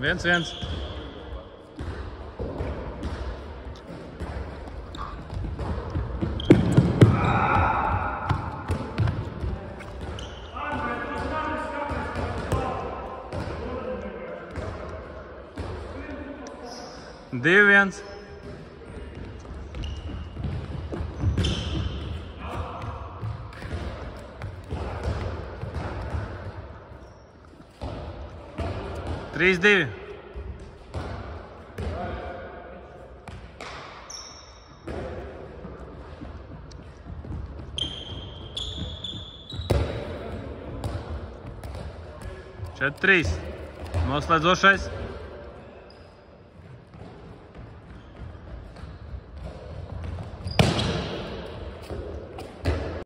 Viens, viens. Divi, viens. Trīs, divi. Četri, trīs. Noslēdzošais.